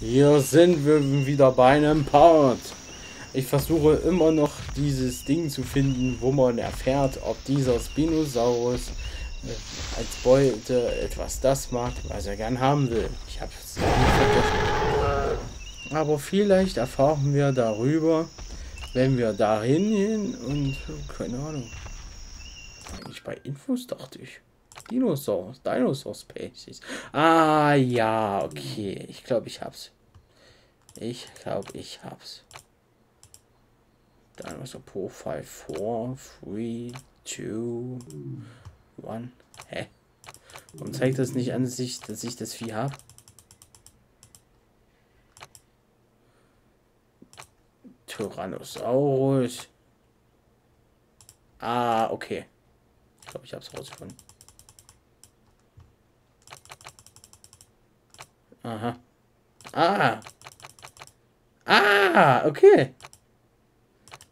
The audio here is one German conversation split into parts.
Hier sind wir wieder bei einem Part. Ich versuche immer noch dieses Ding zu finden, wo man erfährt, ob dieser Spinosaurus äh, als Beute etwas das macht, was er gern haben will. Ich habe es vergessen. Aber vielleicht erfahren wir darüber, wenn wir dahin gehen und keine Ahnung. Eigentlich bei Infos dachte ich. Dinosaurs, Dinosaur Species. Ah, ja, okay. Ich glaube, ich hab's. Ich glaube, ich hab's. Dinosaur Profile 4, 3, 2, 1. Hä? Warum zeigt das nicht an sich, dass ich das Vieh habe? Tyrannosaurus. Ah, okay. Ich glaube, ich habe es rausgefunden. Aha. Ah. Ah, okay.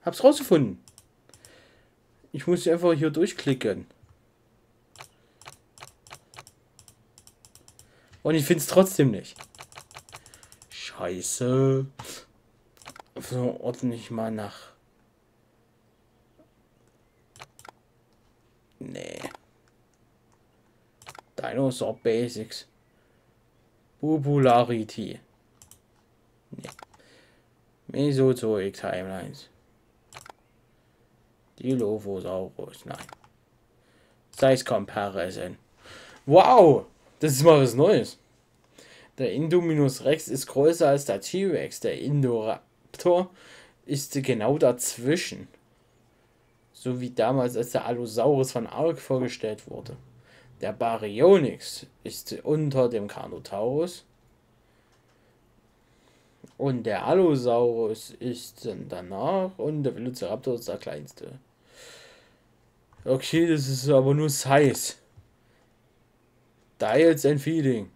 Hab's rausgefunden. Ich muss einfach hier durchklicken. Und ich finde es trotzdem nicht. Scheiße. So, ordentlich mal nach. Nee. Dinosaur Basics. Popularity. Nee. Mesozoic Timelines. Dilophosaurus, nein. Size Comparison. Wow! Das ist mal was Neues. Der Indominus Rex ist größer als der T-Rex. Der Indoraptor ist genau dazwischen. So wie damals, als der Allosaurus von Ark vorgestellt wurde. Der Baryonyx ist unter dem Carnotaurus. Und der Allosaurus ist danach und der Velociraptor ist der kleinste. Okay, das ist aber nur Size. Dials and Feeding.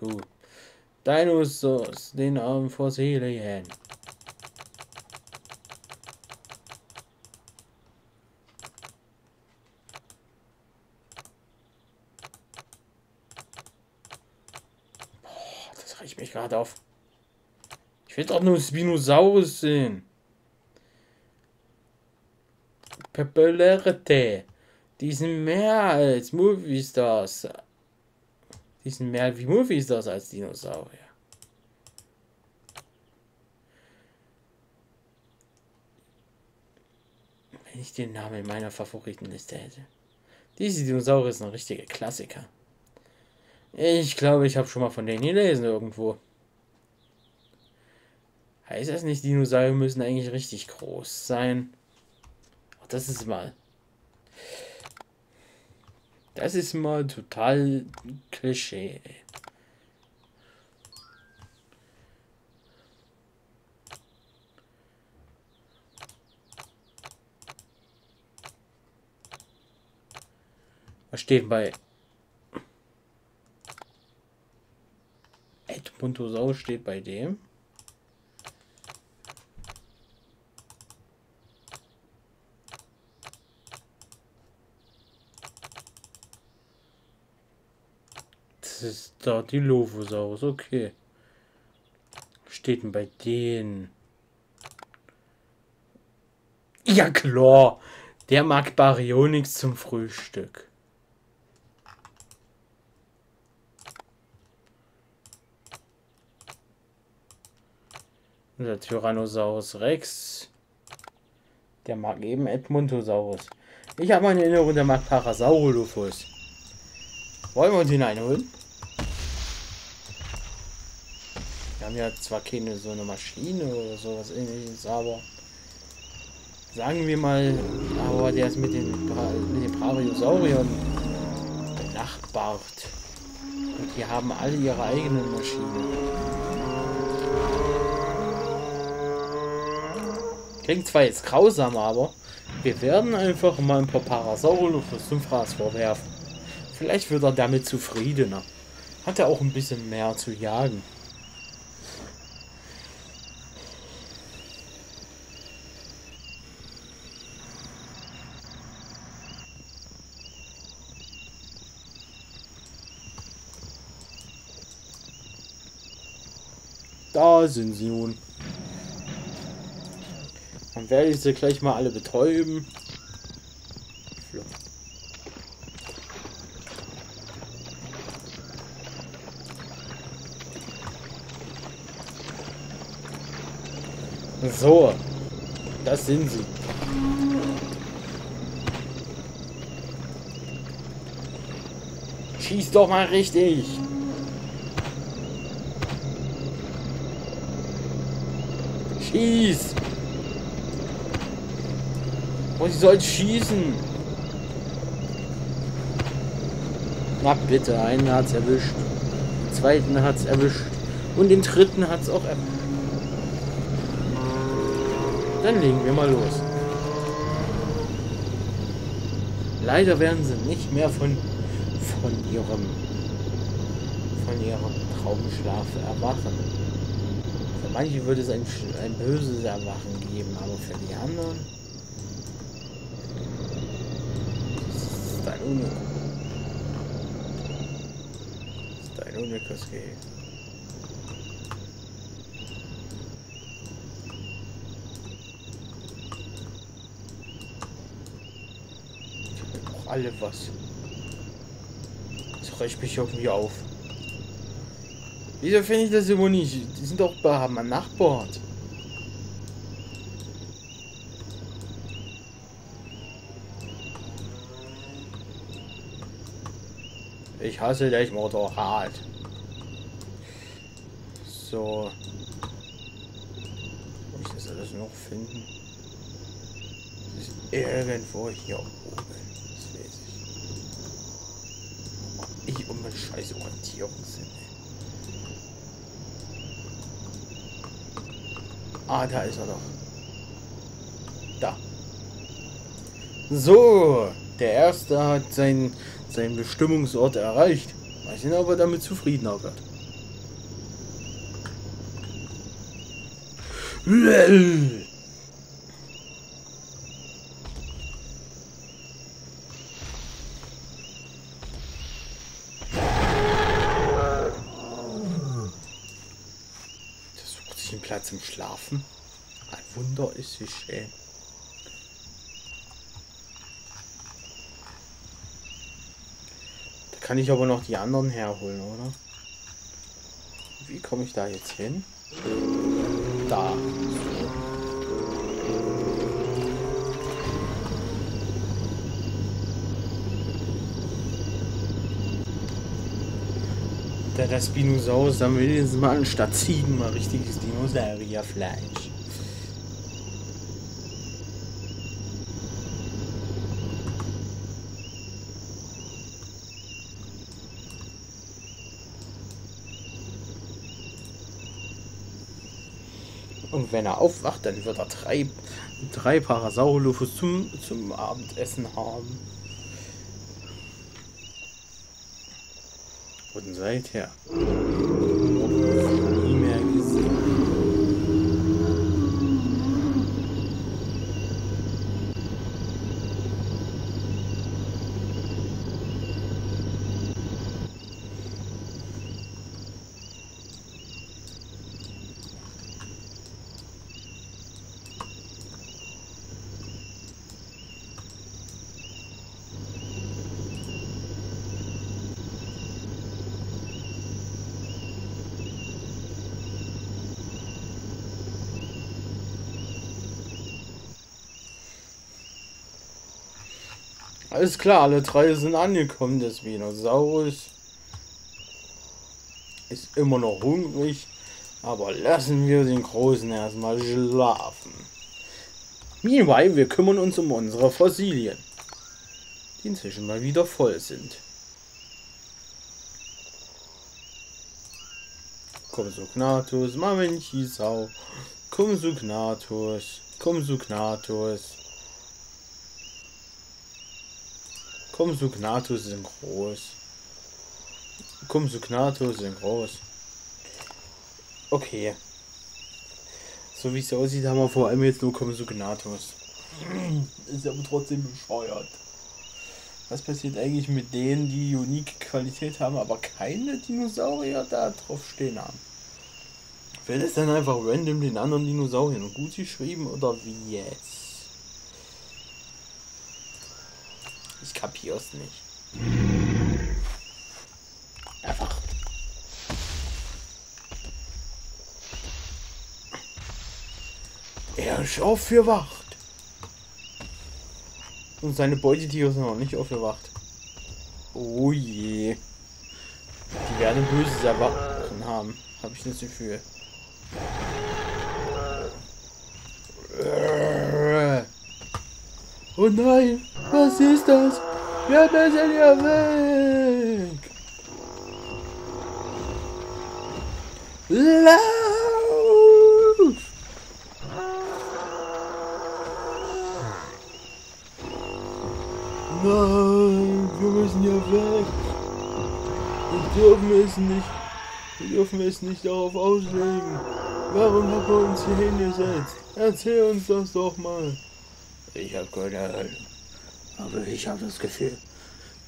Cool. Dinosaurs, den Arm Fossilien. ich mich gerade auf. Ich will doch nur Spinosaurus sehen. Popularity. Die sind mehr als Movie-Stars. Die sind mehr wie Movie-Stars als Dinosaurier. Wenn ich den Namen in meiner Favoritenliste hätte. Diese Dinosaurier sind ein richtiger Klassiker. Ich glaube, ich habe schon mal von denen gelesen irgendwo. Heißt das nicht, Dinosaurier müssen eigentlich richtig groß sein? Ach, das ist mal. Das ist mal total Klischee. Was steht bei Edmontosaurus steht bei dem. Ist da die Lophosaurus, okay. Steht denn bei denen? Ja klar, der mag Baryonyx zum Frühstück. Der Tyrannosaurus Rex. Der mag eben Edmontosaurus. Ich habe eine Erinnerung, der mag Parasaurolophus. Wollen wir uns hineinholen? Wir haben ja zwar keine so eine Maschine oder sowas ähnliches, aber sagen wir mal, aber der ist mit den, mit den Brachiosauriern benachbart. Und die haben alle ihre eigenen Maschinen. Klingt zwar jetzt grausam, aber wir werden einfach mal ein paar Parasaurolophus zum Fraß vorwerfen. Vielleicht wird er damit zufriedener. Hat er auch ein bisschen mehr zu jagen. Da sind sie nun. Dann werde ich sie gleich mal alle betäuben. So, das sind sie. Schieß doch mal richtig. Schieß. Und sie soll schießen. Na bitte, einen hat's erwischt. Den zweiten hat's erwischt. Und den dritten hat's auch erwischt. Dann legen wir mal los. Leider werden sie nicht mehr von, von ihrem von ihrem Traumschlaf erwachen. Manche würde es ein, ein böses Erwachen geben, aber für die anderen ist ein Unik. ist ein Unikus Gehege. alle was. Das reicht mich irgendwie auf. Wieso finde ich das immer nicht? Die sind doch bei meinem Nachbord. Ich hasse dich Motorrad. So. Wo ich das alles noch finden? Das ist irgendwo hier oben. ich um eine scheiß Orientierungssinn. Ah, da ist er doch. Da. So, der Erste hat seinen, seinen Bestimmungsort erreicht. Mal sehen, ob er damit zufrieden wird. zum Schlafen. Ein Wunder ist wie schön. Da kann ich aber noch die anderen herholen, oder? Wie komme ich da jetzt hin? Da. Der das Spinosaurus dann wenigstens mal anstatt Ziegen mal richtiges Dinosaurierfleisch. Und wenn er aufwacht, dann wird er drei, drei Parasaurolophus zum, zum Abendessen haben. Und seither nie Alles klar, alle drei sind angekommen. Der Spinosaurus ist immer noch hungrig, aber lassen wir den Großen erstmal schlafen. Meanwhile, wir kümmern uns um unsere Fossilien, die inzwischen mal wieder voll sind. Compsognathus, Mamenchisau, Compsognathus, Compsognathus. Compsognathus sind groß. Compsognathus sind groß. Okay. So wie es aussieht, haben wir vor allem jetzt nur Compsognathus. Ist aber trotzdem bescheuert. Was passiert eigentlich mit denen, die unique Qualität haben, aber keine Dinosaurier da drauf stehen haben? Wird es dann einfach random den anderen Dinosauriern gut geschrieben oder wie jetzt? Ich kapier's nicht. Einfach. Er ist aufgewacht. Und seine Beutetiere sind noch nicht aufgewacht. Oh je. Die werden böses Erwachen haben, habe ich das Gefühl. Oh nein, was ist das? Wir müssen hier weg. Lauf! Nein, wir müssen hier weg. Wir dürfen es nicht. Wir dürfen es nicht darauf auslegen. Warum hat er uns hier hingesetzt? Erzähl uns das doch mal. Ich habe keine Ahnung. Aber ich habe das Gefühl,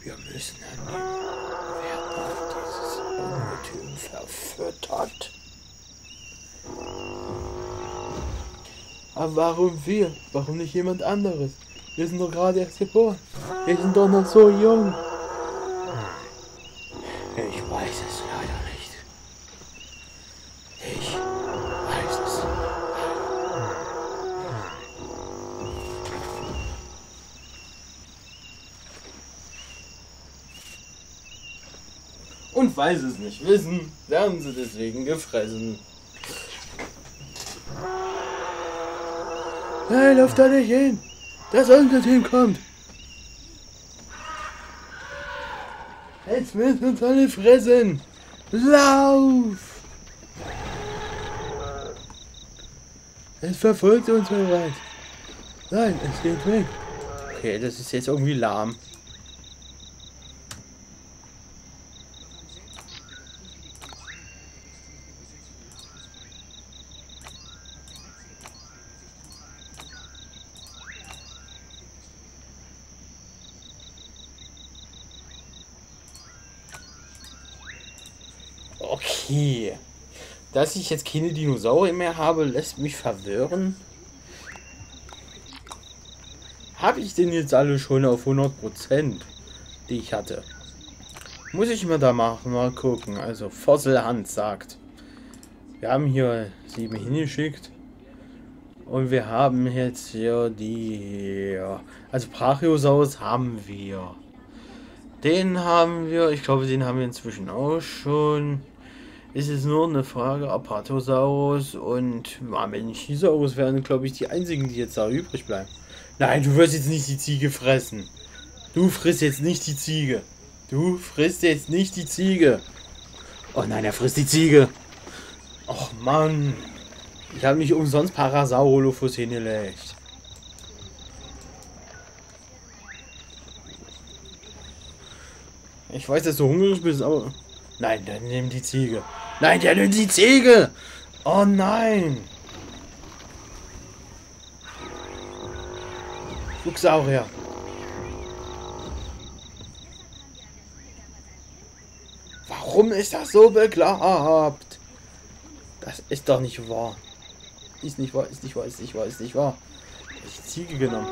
wir müssen. Wir werden auf dieses Ungetüm verfüttert. Aber warum wir? Warum nicht jemand anderes? Wir sind doch gerade erst geboren. Wir sind doch noch so jung. Weiß es nicht wissen, werden sie deswegen gefressen. Nein, lauf da nicht hin! Das Ungetüm kommt! Jetzt müssen uns alle fressen! Lauf! Es verfolgt uns weit. Nein, es geht weg. Okay, das ist jetzt irgendwie lahm. Okay. Dass ich jetzt keine Dinosaurier mehr habe, lässt mich verwirren. Habe ich denn jetzt alle schon auf 100%, die ich hatte? Muss ich mir da machen, mal gucken. Also Fossilhand sagt, wir haben hier sieben hingeschickt. Und wir haben jetzt hier die... Also Brachiosaurus haben wir. Den haben wir, ich glaube, den haben wir inzwischen auch schon. Ist es nur eine Frage, Apatosaurus und Mamenchisaurus werden, glaube ich, die einzigen, die jetzt da übrig bleiben. Nein, du wirst jetzt nicht die Ziege fressen. Du frisst jetzt nicht die Ziege. Du frisst jetzt nicht die Ziege. Oh nein, er frisst die Ziege. Och Mann. Ich habe mich umsonst Parasaurolophus hingelegt. Ich weiß, dass du hungrig bist, aber... Nein, dann nimm die Ziege. Nein, der nimmt die Ziege! Oh nein! Flugsaurier. Warum ist das so bekloppt? Das ist doch nicht wahr. Ist nicht wahr, ist nicht wahr, ist nicht wahr, ist nicht wahr. Ich Ziege genommen.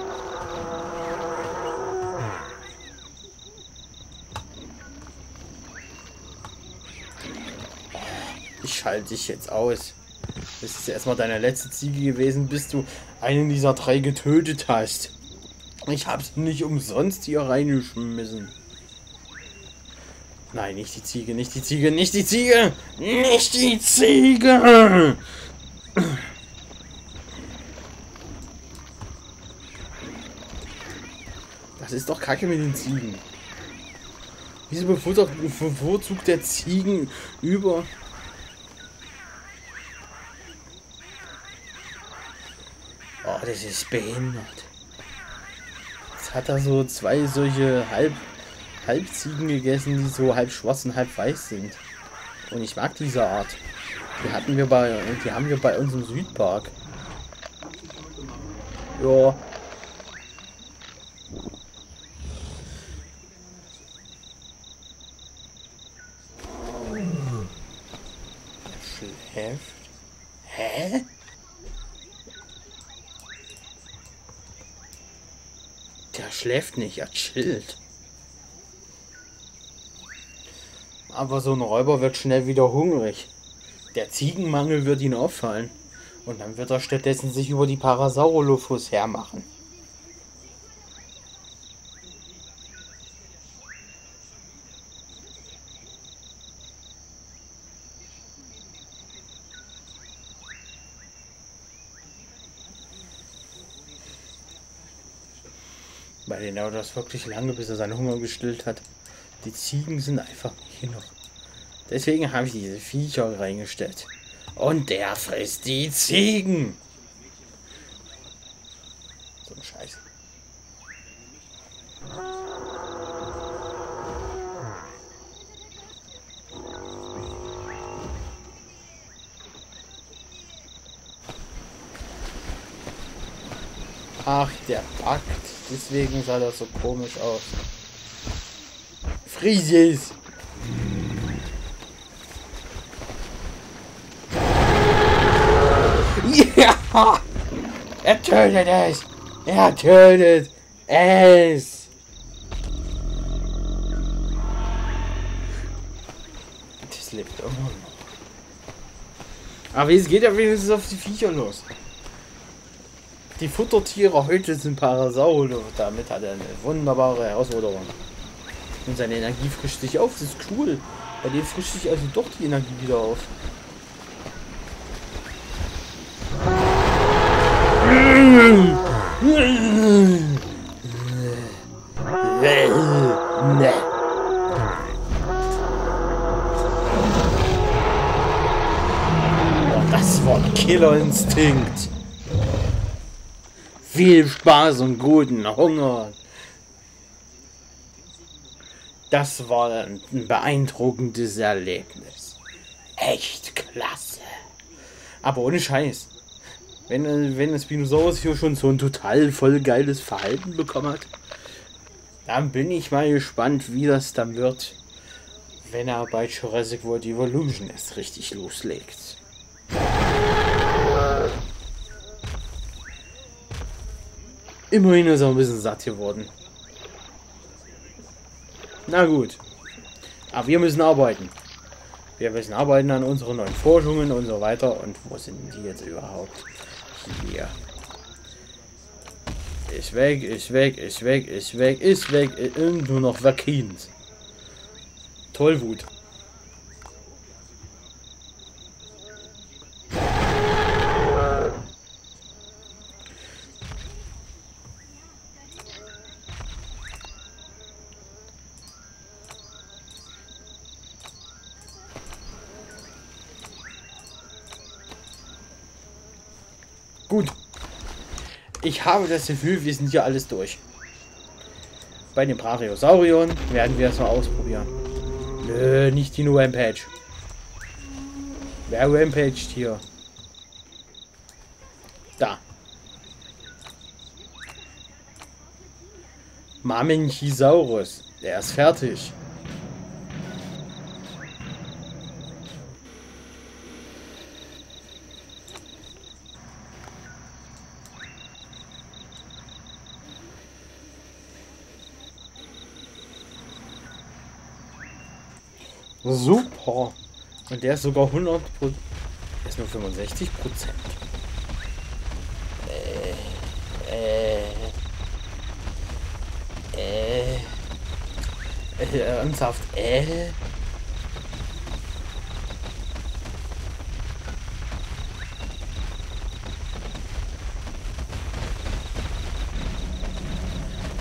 Ich schalte dich jetzt aus. Das ist erstmal deine letzte Ziege gewesen, bis du einen dieser drei getötet hast. Ich hab's nicht umsonst hier reingeschmissen. Nein, nicht die Ziege, nicht die Ziege, nicht die Ziege! Nicht die Ziege! Das ist doch kacke mit den Ziegen. Wieso bevorzugt der Ziegen über Das ist behindert. Jetzt hat er so zwei solche halb Halbziegen gegessen, die so halb schwarz und halb weiß sind. Und ich mag diese Art. Die hatten wir bei, die haben wir bei uns im Südpark. Ja. Schläft. Hä? Der schläft nicht, er chillt. Aber so ein Räuber wird schnell wieder hungrig. Der Ziegenmangel wird ihn auffallen. Und dann wird er stattdessen sich über die Parasaurolophus hermachen. Bei den das wirklich lange, bis er seinen Hunger gestillt hat. Die Ziegen sind einfach nicht genug. Deswegen habe ich diese Viecher reingestellt. Und der frisst die Ziegen. So ein Scheiß. Ach, der backt. Deswegen sah das so komisch aus. Frieses! Ja! Er tötet es! Er tötet es! Das lebt immer noch. Aber es geht ja wenigstens auf die Viecher los. Die Futtertiere heute sind Parasaur. Damit hat er eine wunderbare Herausforderung. Und seine Energie frischt sich auf. Das ist cool. Bei dem frischt sich also doch die Energie wieder auf. Das war Killerinstinkt. Viel Spaß und guten Hunger. Das war ein beeindruckendes Erlebnis. Echt klasse. Aber ohne Scheiß. Wenn, wenn das Spinosaurus hier schon so ein total voll geiles Verhalten bekommen hat, dann bin ich mal gespannt, wie das dann wird, wenn er bei Jurassic World Evolution erst richtig loslegt. Immerhin ist er ein bisschen satt geworden. Na gut. Aber wir müssen arbeiten. Wir müssen arbeiten an unseren neuen Forschungen und so weiter. Und wo sind die jetzt überhaupt? Hier. Ist weg, ist weg, ist weg, ist weg, ist weg. Ist nur noch Vakins. Tollwut. Ich habe das Gefühl, wir sind hier alles durch. Bei den Brachiosauriern werden wir es mal ausprobieren. Nö, nicht die nur Rampage. Wer rampaged hier? Da. Mamenchisaurus. Der ist fertig. Super. Und der ist sogar 100 Der ist nur 65 Prozent. Äh, äh, äh, äh, ernsthaft, äh.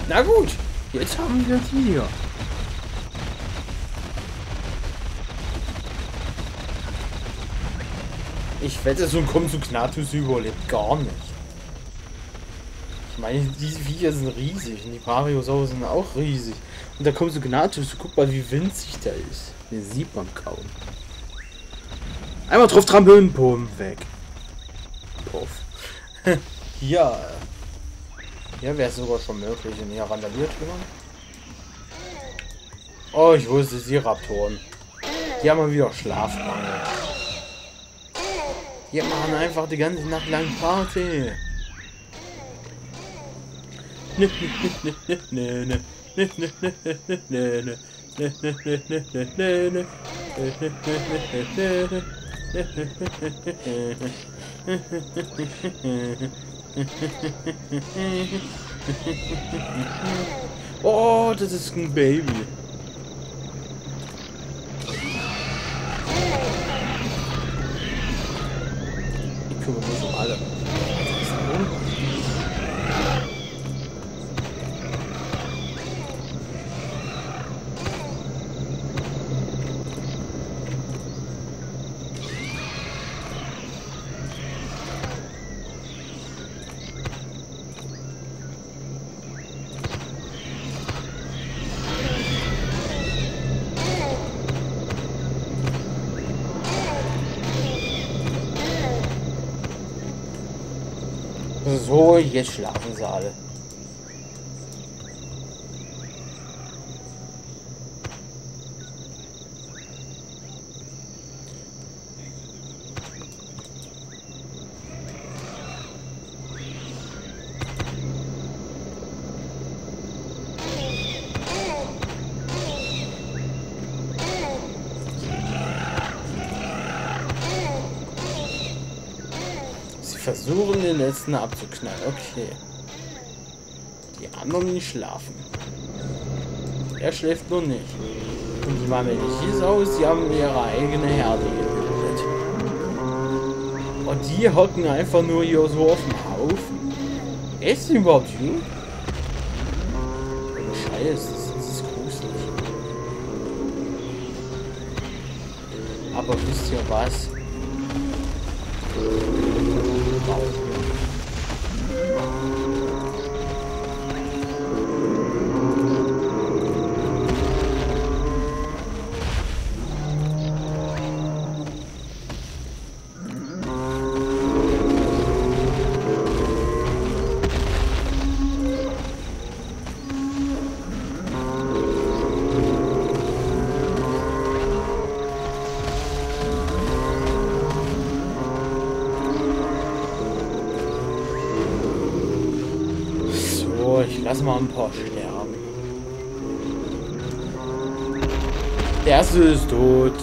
Na gut, jetzt haben wir die hier. Ich wette, so ein Kommen zu Knatus überlebt gar nicht. Ich meine, diese Viecher sind riesig und die Brachiosaurus sind auch riesig. Und da kommt so Gnatus, guck mal, wie winzig der ist. Den sieht man kaum. Einmal drauf trampeln, Pum, weg. Puff. ja. Ja, wäre es sogar schon möglich, in hier randaliert. Oh, ich wusste, die Raptoren. Die haben mal wieder Schlafmangel. Wir machen einfach die ganze Nacht lang Party. oh, das ist ein Baby. Ich kümmere mich um alle. Jetzt schlafen sie alle. Versuchen, den letzten abzuknallen. Okay. Die anderen nicht schlafen. Er schläft nur nicht. Und die Marmellis aus, die haben ihre eigene Herde gebildet. Und die hocken einfach nur hier so auf dem Haufen. Ist die überhaupt gut? Scheiße, das ist gruselig. Aber wisst ihr was? Lass mal ein paar sterben. Der erste ist tot.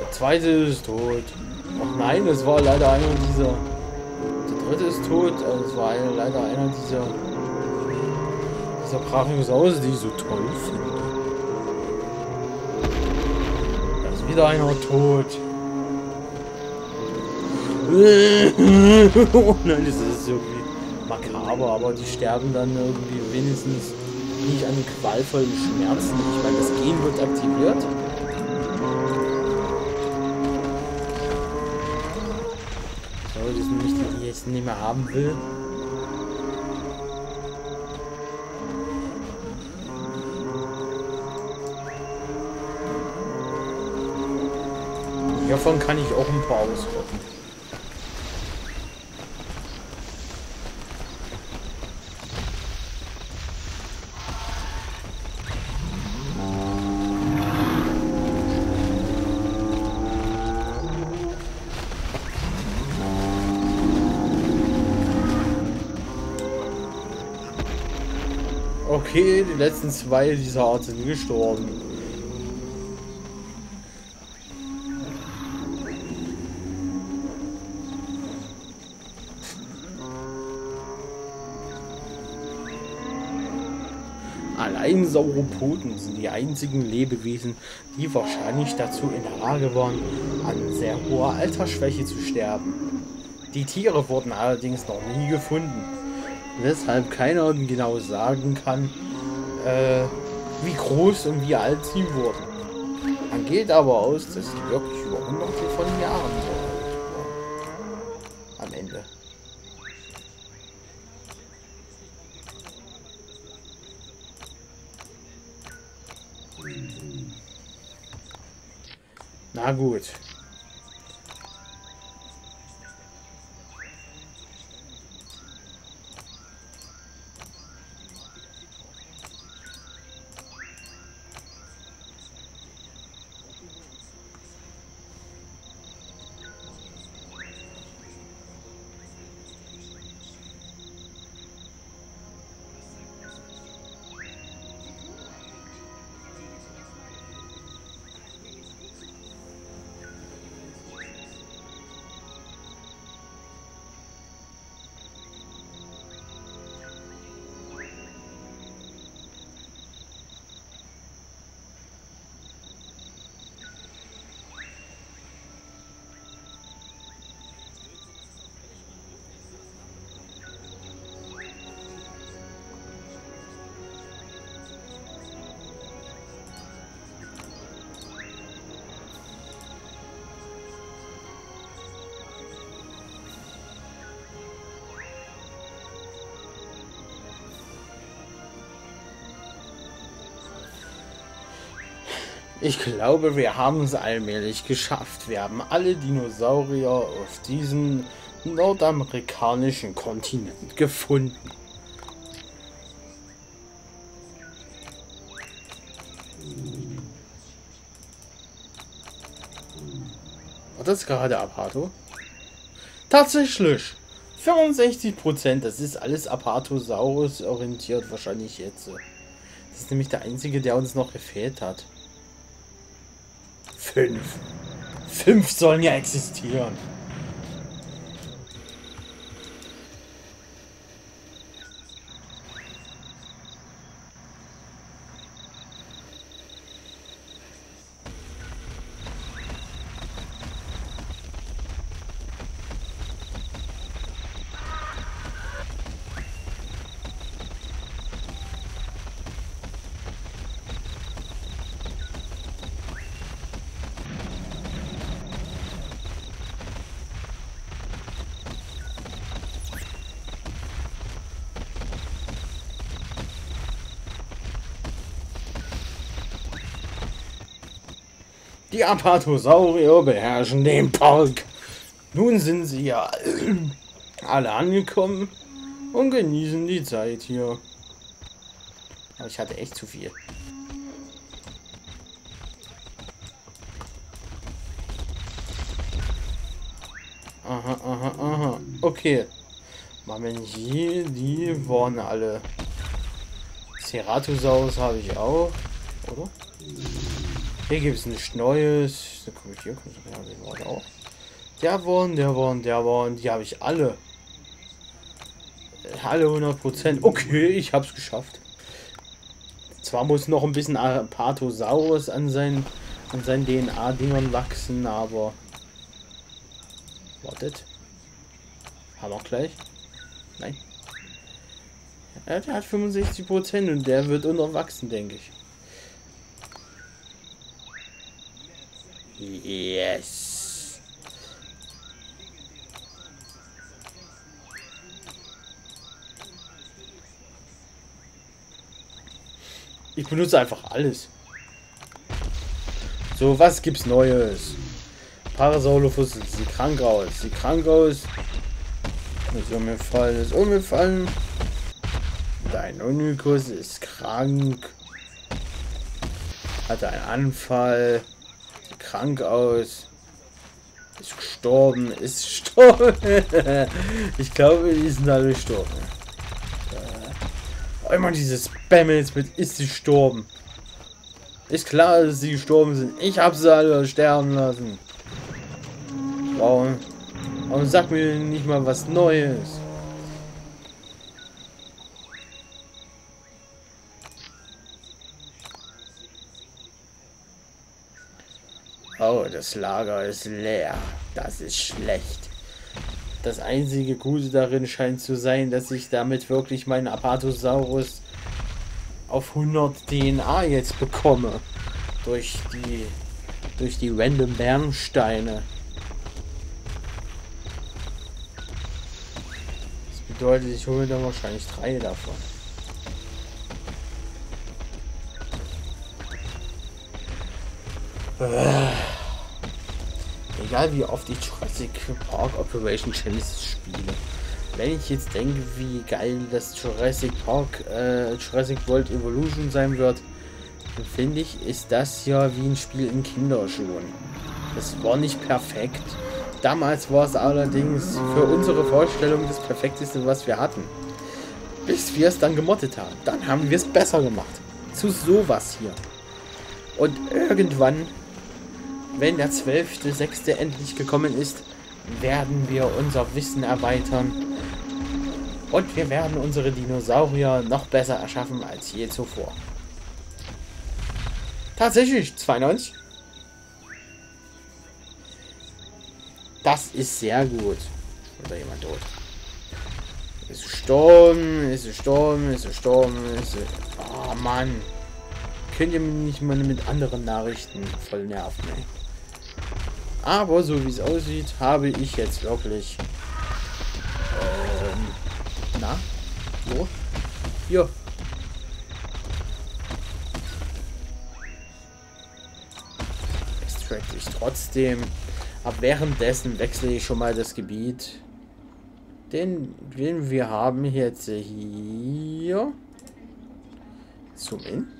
Der zweite ist tot. Ach nein, es war leider einer dieser. Der dritte ist tot, also es war leider einer dieser. Dieser Brachiosaurus, die ich so toll finde. Wieder einer tot. oh nein, das ist irgendwie makaber, aber die sterben dann irgendwie wenigstens nicht an qualvollen Schmerzen. Ich meine, das Gen wird aktiviert. So, das sind nicht die ich jetzt nicht mehr haben will. Davon kann ich auch ein paar ausrotten. Okay, die letzten zwei dieser Art sind gestorben. Sauropoden sind die einzigen Lebewesen, die wahrscheinlich dazu in der Lage waren, an sehr hoher Altersschwäche zu sterben. Die Tiere wurden allerdings noch nie gefunden, weshalb keiner genau sagen kann, äh, wie groß und wie alt sie wurden. Man geht aber aus, dass sie wirklich über hunderte von Jahren so alt waren. Am Ende. Na Ich glaube, wir haben es allmählich geschafft. Wir haben alle Dinosaurier auf diesem nordamerikanischen Kontinent gefunden. War das gerade Apato? Tatsächlich! 65%, das ist alles Apatosaurus orientiert wahrscheinlich jetzt. Das ist nämlich der einzige, der uns noch gefehlt hat. Fünf. Fünf sollen ja existieren. Die Apatosaurier beherrschen den Park. Nun sind sie ja alle angekommen und genießen die Zeit hier. Aber ich hatte echt zu viel. Aha, aha, aha. Okay. Machen hier, die waren alle. Ceratosaurus habe ich auch, oder? Hier gibt es nichts Neues. Da komme ich hier, ja, den waren auch. Der waren, der waren, der waren, die habe ich alle. Alle 100%. Okay, ich habe es geschafft. Zwar muss noch ein bisschen Apatosaurus an seinen, an seinen DNA-Dingern wachsen, aber... Wartet. Haben wir gleich? Nein. Ja, der hat 65% und der wird unterwachsen, denke ich. Yes. Ich benutze einfach alles. So, was gibt's Neues? Parasaurolophus sieht krank aus. Sieht krank aus. Ist umgefallen, ist umgefallen. Dein Unikus ist krank. Hatte einen Anfall krank aus. Ist gestorben, ist gestorben. ich glaube, die sind alle gestorben. Äh, immer dieses Spam jetzt mit ist sie gestorben. Ist klar, dass sie gestorben sind. Ich habe sie alle sterben lassen. Warum? Warum sagt mir nicht mal was Neues? Oh, das Lager ist leer. Das ist schlecht. Das einzige Gute darin scheint zu sein, dass ich damit wirklich meinen Apatosaurus auf 100 DNA jetzt bekomme. Durch die durch die random Bernsteine. Das bedeutet, ich hole dann wahrscheinlich drei davon. Egal wie oft ich Jurassic Park Operation Genesis spiele. Wenn ich jetzt denke, wie geil das Jurassic Park, äh, Jurassic World Evolution sein wird, finde ich, ist das ja wie ein Spiel in Kinderschuhen. Das war nicht perfekt. Damals war es allerdings für unsere Vorstellung das perfekteste, was wir hatten. Bis wir es dann gemottet haben. Dann haben wir es besser gemacht. Zu sowas hier. Und irgendwann wenn der 12.06. endlich gekommen ist, werden wir unser Wissen erweitern. Und wir werden unsere Dinosaurier noch besser erschaffen als je zuvor. Tatsächlich, 92. Das ist sehr gut. Oder jemand tot. Ist Sturm, ist Sturm, ist Sturm, ist Oh Mann. Könnt ihr mich nicht mal mit anderen Nachrichten voll nerven, ey. Aber so wie es aussieht, habe ich jetzt wirklich... Ähm, na? Wo? Hier. tracke ich trotzdem. Aber währenddessen wechsle ich schon mal das Gebiet. Den, den wir haben jetzt hier. Zoom in.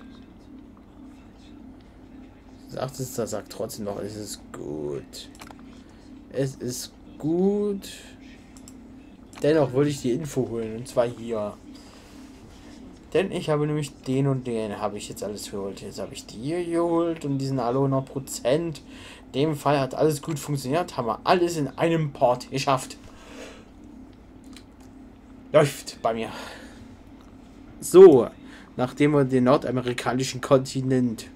Sagt es, da sagt trotzdem noch, es ist gut. Es ist gut. Dennoch wollte ich die Info holen. Und zwar hier. Denn ich habe nämlich den und den habe ich jetzt alles geholt. Jetzt habe ich die hier geholt und diesen alle 100%. In dem Fall hat alles gut funktioniert. Haben wir alles in einem Port geschafft. Läuft bei mir. So, nachdem wir den nordamerikanischen Kontinent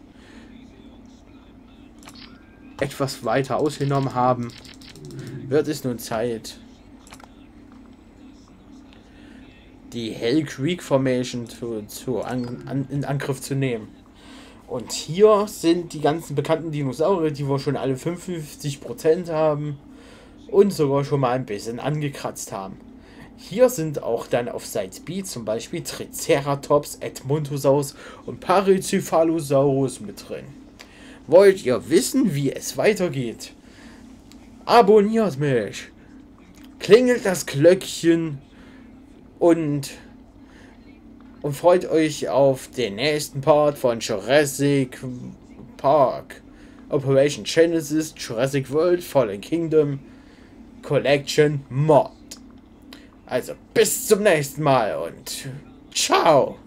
etwas weiter ausgenommen haben, wird es nun Zeit, die Hell Creek Formation zu, zu an, an, in Angriff zu nehmen. Und hier sind die ganzen bekannten Dinosaurier, die wir schon alle 55% haben und sogar schon mal ein bisschen angekratzt haben. Hier sind auch dann auf Seite B zum Beispiel Triceratops, Edmontosaurus und Paricyphalosaurus mit drin. Wollt ihr wissen, wie es weitergeht? Abonniert mich! Klingelt das Glöckchen und, und freut euch auf den nächsten Part von Jurassic Park. Operation Genesis, Jurassic World, Fallen Kingdom, Collection Mod. Also bis zum nächsten Mal und ciao!